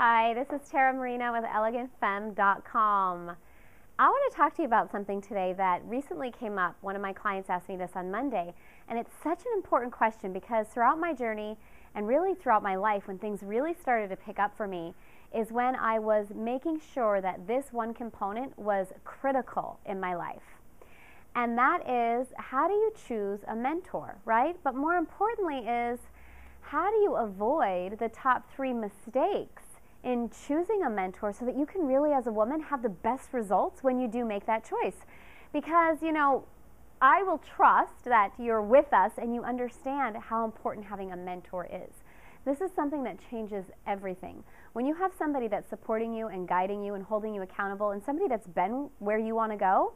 Hi, this is Tara Marino with elegantfemme.com. I want to talk to you about something today that recently came up. One of my clients asked me this on Monday, and it's such an important question because throughout my journey and really throughout my life, when things really started to pick up for me, is when I was making sure that this one component was critical in my life. And that is how do you choose a mentor, right? But more importantly, is how do you avoid the top three mistakes in choosing a mentor so that you can really, as a woman, have the best results when you do make that choice. Because, you know, I will trust that you're with us and you understand how important having a mentor is. This is something that changes everything. When you have somebody that's supporting you and guiding you and holding you accountable and somebody that's been where you want to go,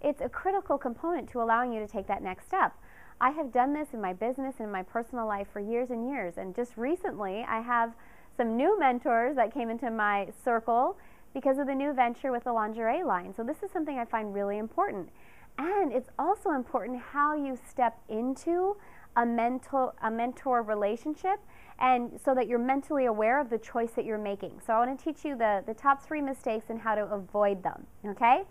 it's a critical component to allowing you to take that next step. I have done this in my business and in my personal life for years and years. And just recently, I have some new mentors that came into my circle because of the new venture with the lingerie line. So, this is something I find really important. And it's also important how you step into a mentor, a mentor relationship and so that you're mentally aware of the choice that you're making. So, I want to teach you the, the top three mistakes and how to avoid them. Okay?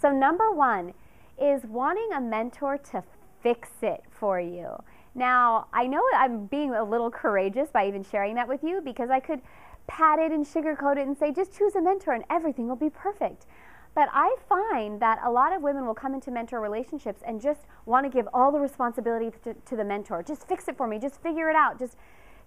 So, number one is wanting a mentor to fix it for you. Now, I know I'm being a little courageous by even sharing that with you because I could pat it and sugarcoat it and say, just choose a mentor and everything will be perfect. But I find that a lot of women will come into mentor relationships and just want to give all the responsibility to, to, the mentor. Just fix it for me. Just figure it out. Just,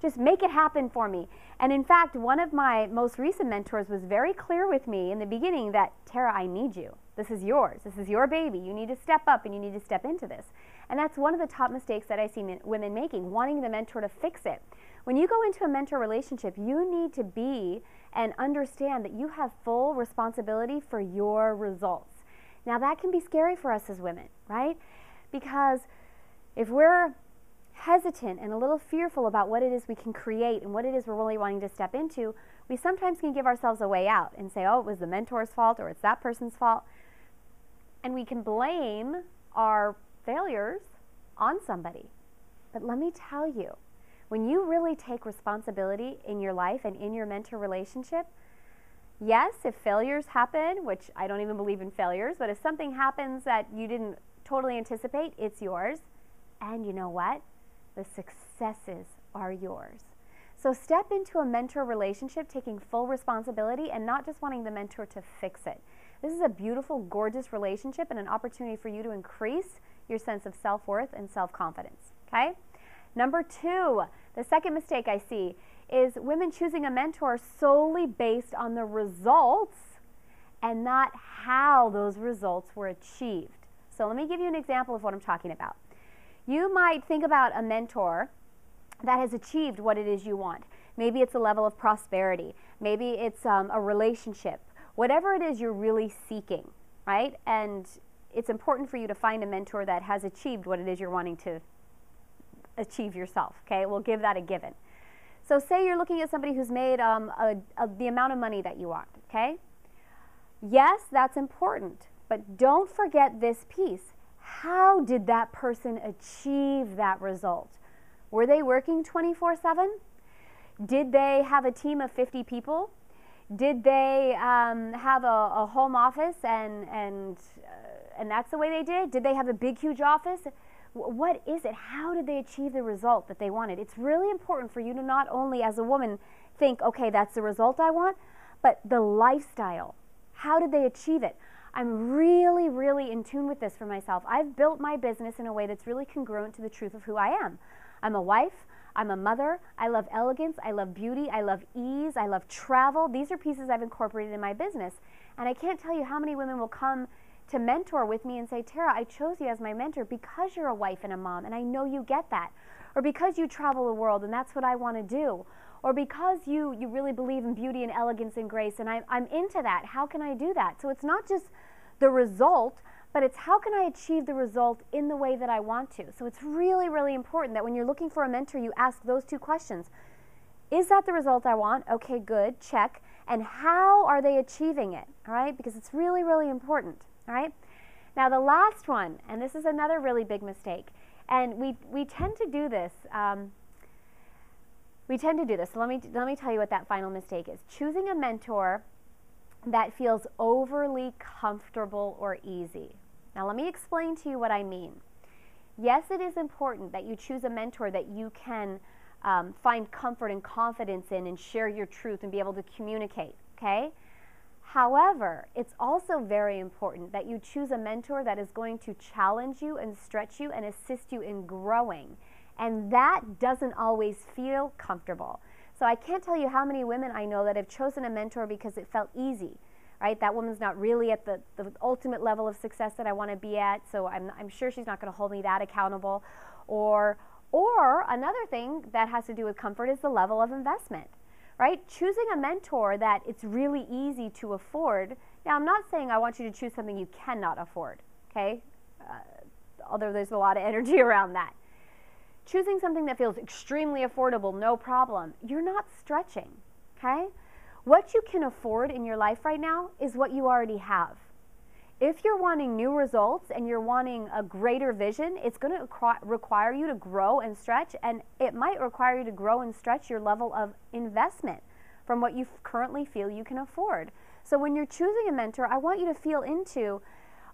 just make it happen for me. And in fact, one of my most recent mentors was very clear with me in the beginning that, Tara, I need you. This is yours. This is your baby. You need to step up and you need to step into this. And that's one of the top mistakes that I see women making, wanting the mentor to fix it. When you go into a mentor relationship, you need to be and understand that you have full responsibility for your results. Now, that can be scary for us as women, right? Because if we're hesitant and a little fearful about what it is we can create and what it is we're really wanting to step into, we sometimes can give ourselves a way out and say, oh, it was the mentor's fault or it's that person's fault. And we can blame our failures on somebody. But let me tell you, when you really take responsibility in your life and in your mentor relationship, yes, if failures happen, which I don't even believe in failures, but if something happens that you didn't totally anticipate, it's yours. And you know what? The successes are yours. So step into a mentor relationship taking full responsibility and not just wanting the mentor to fix it. This is a beautiful, gorgeous relationship and an opportunity for you to increase your sense of self worth and self confidence. Okay? Number two, the second mistake I see is women choosing a mentor solely based on the results and not how those results were achieved. So let me give you an example of what I'm talking about. You might think about a mentor that has achieved what it is you want. Maybe it's a level of prosperity, maybe it's um, a relationship, whatever it is you're really seeking, right? And it's important for you to find a mentor that has achieved what it is you're wanting to achieve yourself. Okay, we'll give that a given. So, say you're looking at somebody who's made um, a, a, the amount of money that you want. Okay, yes, that's important, but don't forget this piece. How did that person achieve that result? Were they working 24 7? Did they have a team of 50 people? Did they um, have a, a, home office and, and uh, and that's the way they did? Did they have a big, huge office? What is it? How did they achieve the result that they wanted? It's really important for you to not only, as a woman, think, okay, that's the result I want, but the lifestyle. How did they achieve it? I'm really, really in tune with this for myself. I've built my business in a way that's really congruent to the truth of who I am. I'm a wife. I'm a mother. I love elegance. I love beauty. I love ease. I love travel. These are pieces I've incorporated in my business. And I can't tell you how many women will come to mentor with me and say, Tara, I chose you as my mentor because you're a wife and a mom, and I know you get that. Or because you travel the world, and that's what I want to do. Or because you, you really believe in beauty and elegance and grace, and I, I'm into that. How can I do that? So it's not just the result, but it's how can I achieve the result in the way that I want to. So it's really, really important that when you're looking for a mentor, you ask those two questions. Is that the result I want? Okay, good, check. And how are they achieving it? All right, because it's really, really important. All right? Now, the last one, and this is another really big mistake, and we, we tend to do this. Um, we tend to do this. So let me let me tell you what that final mistake is. Choosing a mentor that feels overly comfortable or easy. Now let me explain to you what I mean. Yes, it is important that you choose a mentor that you can um, find comfort and confidence in and share your truth and be able to communicate, okay? However, it's also very important that you choose a mentor that is going to challenge you and stretch you and assist you in growing. And that doesn't always feel comfortable. So I can't tell you how many women I know that have chosen a mentor because it felt easy, right? That woman's not really at the, the ultimate level of success that I want to be at, so I'm, I'm sure she's not going to hold me that accountable. Or, or another thing that has to do with comfort is the level of investment, right? Choosing a mentor that it's really easy to afford. Now, I'm not saying I want you to choose something you cannot afford, okay? Uh, although there's a lot of energy around that choosing something that feels extremely affordable, no problem, you're not stretching, okay? What you can afford in your life right now is what you already have. If you're wanting new results and you're wanting a greater vision, it's going to require you to grow and stretch, and it might require you to grow and stretch your level of investment from what you currently feel you can afford. So when you're choosing a mentor, I want you to feel into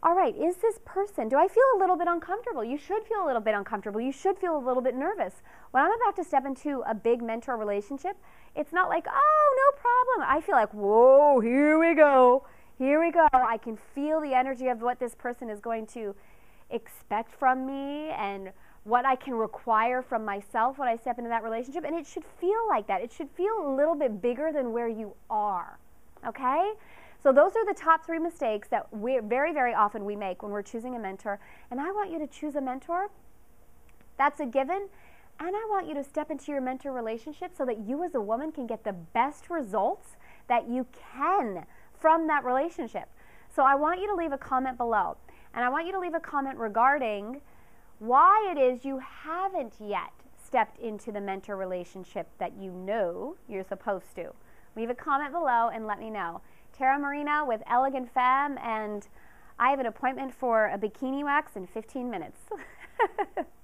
all right, is this person, do I feel a little bit uncomfortable? You should feel a little bit uncomfortable. You should feel a little bit nervous. When I'm about to step into a big mentor relationship, it's not like, oh, no problem. I feel like, whoa, here we go. Here we go. I can feel the energy of what this person is going to expect from me and what I can require from myself when I step into that relationship. And it should feel like that. It should feel a little bit bigger than where you are. Okay? So those are the top three mistakes that we very, very often we make when we're choosing a mentor. And I want you to choose a mentor. That's a given. And I want you to step into your mentor relationship so that you as a woman can get the best results that you can from that relationship. So I want you to leave a comment below. And I want you to leave a comment regarding why it is you haven't yet stepped into the mentor relationship that you know you're supposed to. Leave a comment below and let me know. Tara Marino with Elegant Femme, and I have an appointment for a bikini wax in 15 minutes.